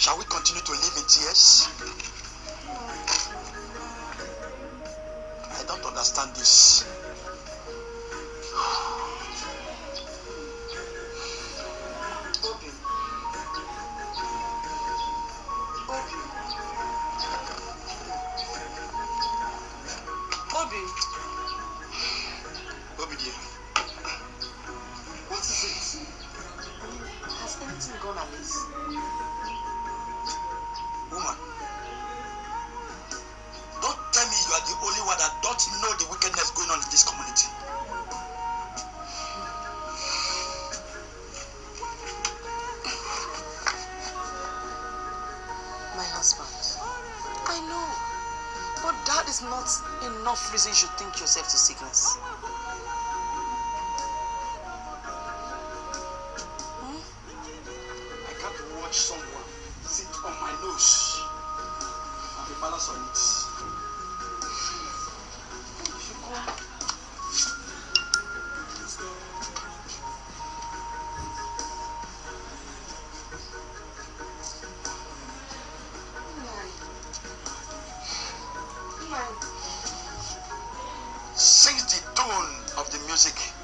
Shall we continue to live in tears? I don't understand this. not know the wickedness going on in this community. My husband, I know, but that is not enough reason you should think yourself to sickness. Hmm? I can't watch someone sit on my nose and the balance on it. sings the tone of the music.